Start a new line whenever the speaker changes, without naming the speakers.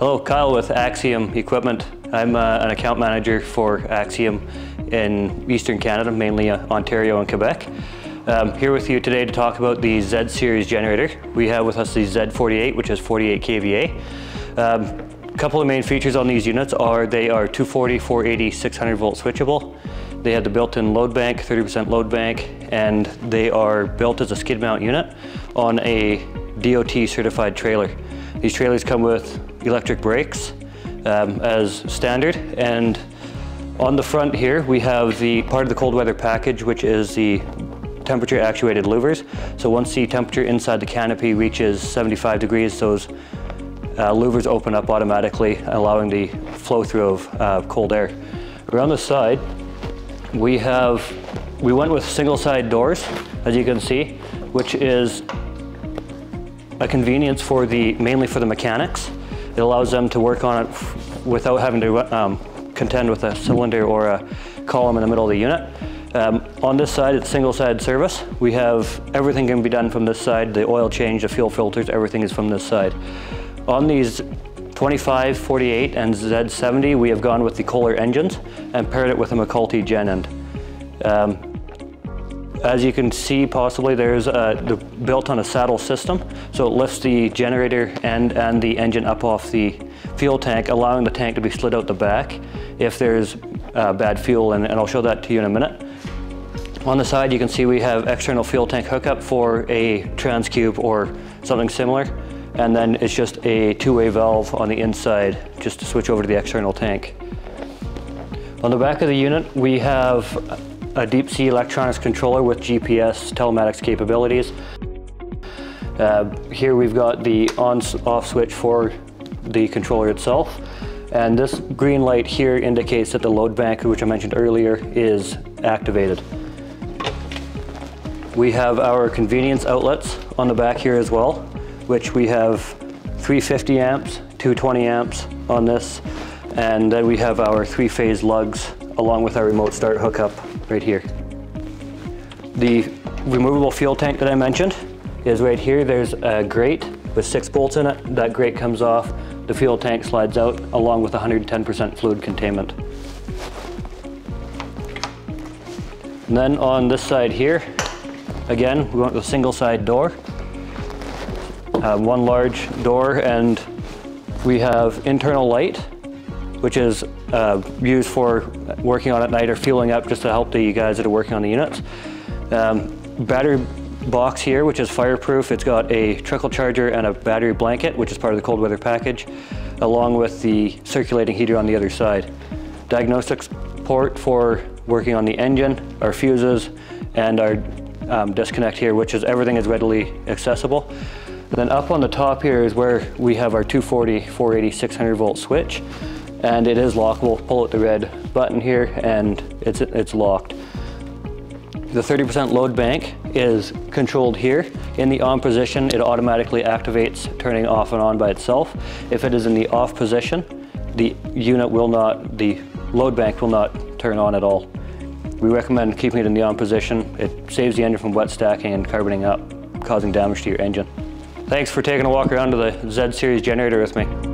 Kyle with Axiom Equipment. I'm uh, an account manager for Axiom in Eastern Canada, mainly uh, Ontario and Quebec. Um, here with you today to talk about the Z series generator. We have with us the Z48, which is 48 kVA. Um, a couple of main features on these units are they are 240, 480, 600 volt switchable. They have the built-in load bank, 30% load bank, and they are built as a skid mount unit on a DOT certified trailer. These trailers come with electric brakes um, as standard and on the front here we have the part of the cold weather package which is the temperature actuated louvers. So once the temperature inside the canopy reaches 75 degrees those uh, louvers open up automatically allowing the flow through of uh, cold air. Around the side we have we went with single side doors as you can see which is a convenience for the, mainly for the mechanics. It allows them to work on it without having to um, contend with a cylinder or a column in the middle of the unit. Um, on this side, it's single side service. We have everything can be done from this side. The oil change, the fuel filters, everything is from this side. On these 25, 48, and Z70, we have gone with the Kohler engines and paired it with a Mecc Alte gen end. Um, as you can see, possibly there's a, the, built on a saddle system, so it lifts the generator end and the engine up off the fuel tank, allowing the tank to be slid out the back if there's uh, bad fuel, and, and I'll show that to you in a minute. On the side, you can see we have external fuel tank hookup for a Transcube or something similar, and then it's just a two-way valve on the inside just to switch over to the external tank. On the back of the unit, we have a deep sea electronics controller with GPS telematics capabilities. Uh, here we've got the on-off switch for the controller itself. And this green light here indicates that the load bank, which I mentioned earlier, is activated. We have our convenience outlets on the back here as well, which we have 350 amps, 220 amps on this, and then we have our three-phase lugs along with our remote start hookup right here. The removable fuel tank that I mentioned is right here. There's a grate with six bolts in it. That grate comes off, the fuel tank slides out along with 110% fluid containment. And then on this side here, again, we went with a single side door. Uh, one large door and we have internal light, which is uh, used for working on at night or fueling up just to help the guys that are working on the units. Um, battery box here, which is fireproof. It's got a trickle charger and a battery blanket, which is part of the cold weather package, along with the circulating heater on the other side. Diagnostics port for working on the engine, our fuses, and our um, disconnect here, which is everything is readily accessible. And then up on the top here is where we have our 240, 480, 600 volt switch and it is lockable. Pull out the red button here and it's, it's locked. The 30% load bank is controlled here. In the on position, it automatically activates turning off and on by itself. If it is in the off position, the unit will not, the load bank will not turn on at all. We recommend keeping it in the on position. It saves the engine from wet stacking and carboning up, causing damage to your engine. Thanks for taking a walk around to the Z series generator with me.